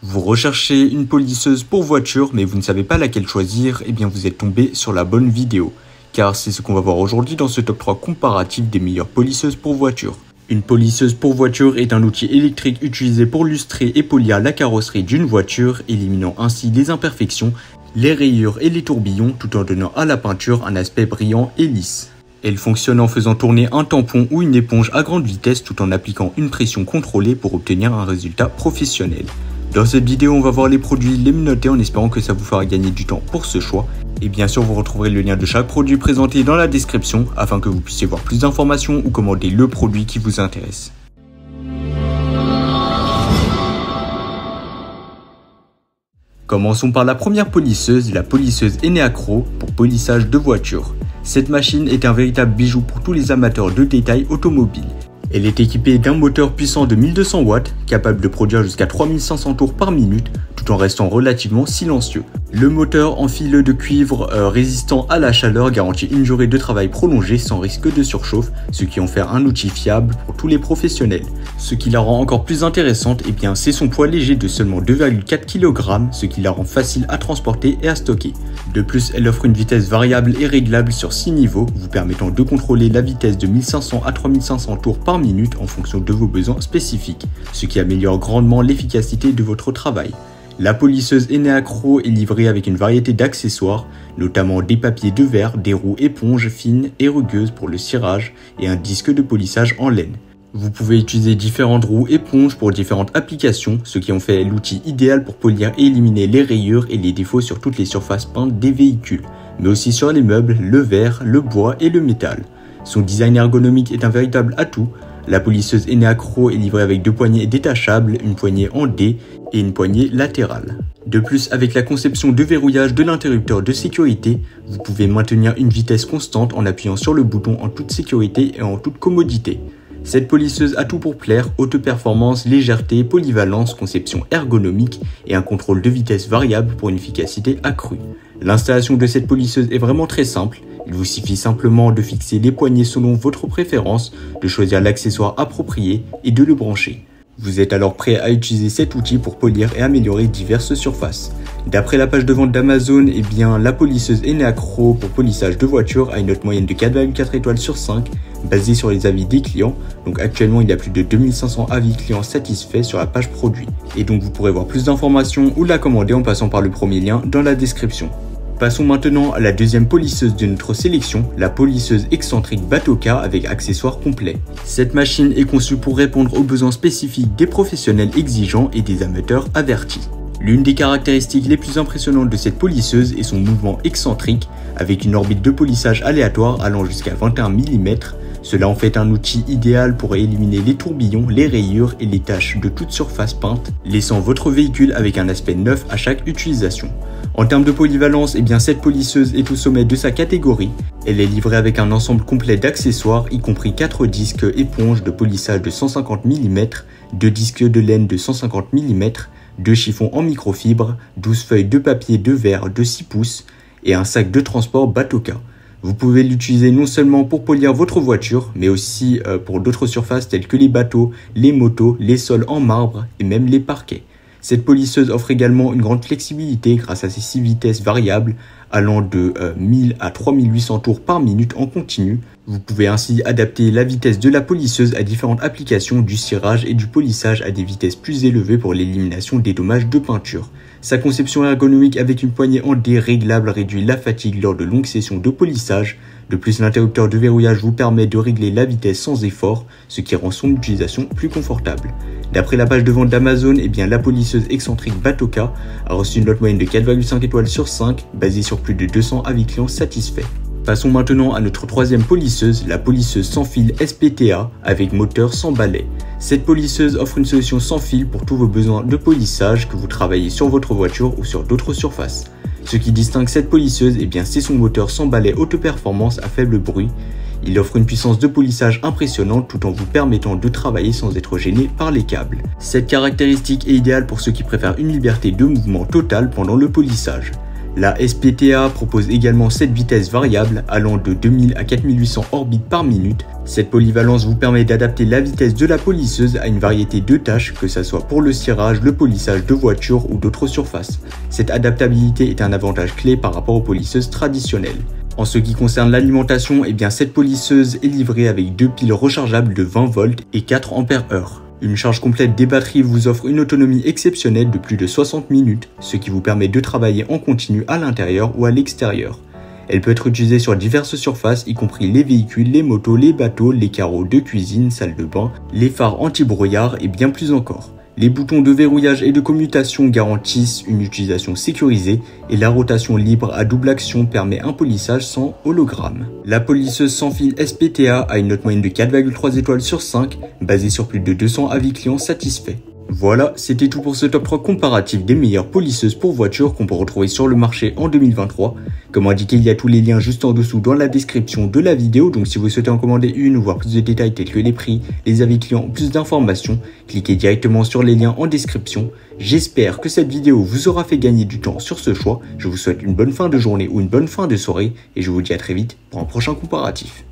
Vous recherchez une polisseuse pour voiture mais vous ne savez pas laquelle choisir, et eh bien vous êtes tombé sur la bonne vidéo. Car c'est ce qu'on va voir aujourd'hui dans ce top 3 comparatif des meilleures polisseuses pour voiture. Une polisseuse pour voiture est un outil électrique utilisé pour lustrer et polir la carrosserie d'une voiture, éliminant ainsi les imperfections, les rayures et les tourbillons tout en donnant à la peinture un aspect brillant et lisse. Elle fonctionne en faisant tourner un tampon ou une éponge à grande vitesse tout en appliquant une pression contrôlée pour obtenir un résultat professionnel. Dans cette vidéo, on va voir les produits, les minoter en espérant que ça vous fera gagner du temps pour ce choix. Et bien sûr, vous retrouverez le lien de chaque produit présenté dans la description afin que vous puissiez voir plus d'informations ou commander le produit qui vous intéresse. Commençons par la première polisseuse, la polisseuse Eneacro pour polissage de voitures. Cette machine est un véritable bijou pour tous les amateurs de détails automobiles. Elle est équipée d'un moteur puissant de 1200 watts, capable de produire jusqu'à 3500 tours par minute, en restant relativement silencieux. Le moteur en fil de cuivre euh, résistant à la chaleur garantit une durée de travail prolongée sans risque de surchauffe, ce qui en fait un outil fiable pour tous les professionnels. Ce qui la rend encore plus intéressante, eh bien, c'est son poids léger de seulement 2,4 kg, ce qui la rend facile à transporter et à stocker. De plus, elle offre une vitesse variable et réglable sur 6 niveaux, vous permettant de contrôler la vitesse de 1500 à 3500 tours par minute en fonction de vos besoins spécifiques, ce qui améliore grandement l'efficacité de votre travail. La polisseuse Eneacro est livrée avec une variété d'accessoires, notamment des papiers de verre, des roues éponges fines et rugueuses pour le cirage et un disque de polissage en laine. Vous pouvez utiliser différentes roues éponges pour différentes applications, ce qui en fait l'outil idéal pour polir et éliminer les rayures et les défauts sur toutes les surfaces peintes des véhicules, mais aussi sur les meubles, le verre, le bois et le métal. Son design ergonomique est un véritable atout, la polisseuse Eneacro est livrée avec deux poignées détachables, une poignée en D et une poignée latérale. De plus, avec la conception de verrouillage de l'interrupteur de sécurité, vous pouvez maintenir une vitesse constante en appuyant sur le bouton en toute sécurité et en toute commodité. Cette polisseuse a tout pour plaire, haute performance, légèreté, polyvalence, conception ergonomique et un contrôle de vitesse variable pour une efficacité accrue. L'installation de cette polisseuse est vraiment très simple, il vous suffit simplement de fixer les poignées selon votre préférence, de choisir l'accessoire approprié et de le brancher. Vous êtes alors prêt à utiliser cet outil pour polir et améliorer diverses surfaces. D'après la page de vente d'Amazon, eh bien, la polisseuse Eneacro pour polissage de voitures a une note moyenne de 4,4 étoiles sur 5, basée sur les avis des clients. Donc actuellement, il y a plus de 2500 avis clients satisfaits sur la page produit. Et donc vous pourrez voir plus d'informations ou la commander en passant par le premier lien dans la description. Passons maintenant à la deuxième polisseuse de notre sélection, la polisseuse excentrique Batoka avec accessoires complets. Cette machine est conçue pour répondre aux besoins spécifiques des professionnels exigeants et des amateurs avertis. L'une des caractéristiques les plus impressionnantes de cette polisseuse est son mouvement excentrique, avec une orbite de polissage aléatoire allant jusqu'à 21 mm. Cela en fait un outil idéal pour éliminer les tourbillons, les rayures et les taches de toute surface peinte, laissant votre véhicule avec un aspect neuf à chaque utilisation. En termes de polyvalence, eh bien cette polisseuse est au sommet de sa catégorie. Elle est livrée avec un ensemble complet d'accessoires, y compris 4 disques éponges de polissage de 150 mm, 2 disques de laine de 150 mm, 2 chiffons en microfibre, 12 feuilles de papier de verre de 6 pouces et un sac de transport Batoka. Vous pouvez l'utiliser non seulement pour polir votre voiture, mais aussi euh, pour d'autres surfaces telles que les bateaux, les motos, les sols en marbre et même les parquets. Cette polisseuse offre également une grande flexibilité grâce à ses 6 vitesses variables allant de 1000 euh, à 3800 tours par minute en continu. Vous pouvez ainsi adapter la vitesse de la polisseuse à différentes applications du cirage et du polissage à des vitesses plus élevées pour l'élimination des dommages de peinture. Sa conception ergonomique avec une poignée en D réglable réduit la fatigue lors de longues sessions de polissage. De plus, l'interrupteur de verrouillage vous permet de régler la vitesse sans effort, ce qui rend son utilisation plus confortable. D'après la page de vente d'Amazon, eh bien, la polisseuse excentrique Batoka a reçu une note moyenne de 4,5 étoiles sur 5, basée sur plus de 200 avis clients satisfaits. Passons maintenant à notre troisième polisseuse, la polisseuse sans fil SPTA avec moteur sans balai. Cette polisseuse offre une solution sans fil pour tous vos besoins de polissage que vous travaillez sur votre voiture ou sur d'autres surfaces. Ce qui distingue cette polisseuse, eh c'est son moteur sans balai haute performance à faible bruit il offre une puissance de polissage impressionnante tout en vous permettant de travailler sans être gêné par les câbles. Cette caractéristique est idéale pour ceux qui préfèrent une liberté de mouvement totale pendant le polissage. La SPTA propose également 7 vitesses variables allant de 2000 à 4800 orbites par minute. Cette polyvalence vous permet d'adapter la vitesse de la polisseuse à une variété de tâches, que ce soit pour le cirage, le polissage de voitures ou d'autres surfaces. Cette adaptabilité est un avantage clé par rapport aux polisseuses traditionnelles. En ce qui concerne l'alimentation, eh cette polisseuse est livrée avec deux piles rechargeables de 20 volts et 4 ampères heure. Une charge complète des batteries vous offre une autonomie exceptionnelle de plus de 60 minutes, ce qui vous permet de travailler en continu à l'intérieur ou à l'extérieur. Elle peut être utilisée sur diverses surfaces, y compris les véhicules, les motos, les bateaux, les carreaux de cuisine, salle de bain, les phares anti-brouillard et bien plus encore. Les boutons de verrouillage et de commutation garantissent une utilisation sécurisée et la rotation libre à double action permet un polissage sans hologramme. La polisseuse sans fil SPTA a une note moyenne de 4,3 étoiles sur 5 basée sur plus de 200 avis clients satisfaits. Voilà, c'était tout pour ce top 3 comparatif des meilleures polisseuses pour voitures qu'on peut retrouver sur le marché en 2023. Comme indiqué, il y a tous les liens juste en dessous dans la description de la vidéo, donc si vous souhaitez en commander une ou voir plus de détails tels que les prix, les avis clients, plus d'informations, cliquez directement sur les liens en description. J'espère que cette vidéo vous aura fait gagner du temps sur ce choix. Je vous souhaite une bonne fin de journée ou une bonne fin de soirée et je vous dis à très vite pour un prochain comparatif.